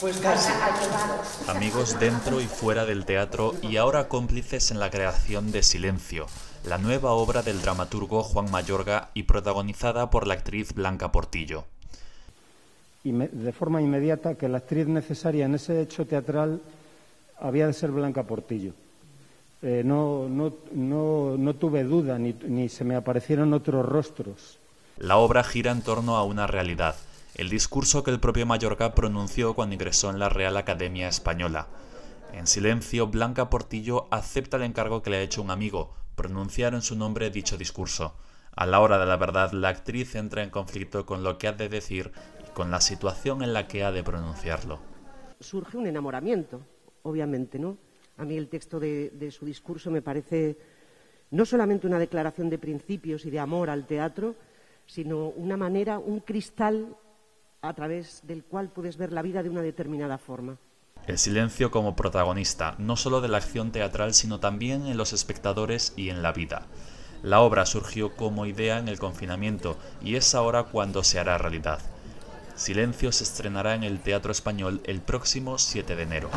Pues casi. Amigos dentro y fuera del teatro y ahora cómplices en la creación de Silencio, la nueva obra del dramaturgo Juan Mayorga y protagonizada por la actriz Blanca Portillo. Y de forma inmediata que la actriz necesaria en ese hecho teatral había de ser Blanca Portillo. Eh, no, no, no, no, tuve duda ni, ni se me aparecieron otros rostros. La obra gira en torno a una realidad, el discurso que el propio Mallorca pronunció cuando ingresó en la Real Academia Española. En silencio, Blanca Portillo acepta el encargo que le ha hecho un amigo, pronunciar en su nombre dicho discurso. A la hora de la verdad, la actriz entra en conflicto con lo que ha de decir y con la situación en la que ha de pronunciarlo. Surge un enamoramiento, obviamente, ¿no? A mí el texto de, su discurso me parece no solamente una declaración de principios y de amor al teatro, sino una manera, un cristal a través del cual puedes ver la vida de una determinada forma. El silencio como protagonista, no solo de la acción teatral, sino también en los espectadores y en la vida. La obra surgió como idea en el confinamiento y es ahora cuando se hará realidad. Silencio se estrenará en el Teatro Español el próximo 7 de enero.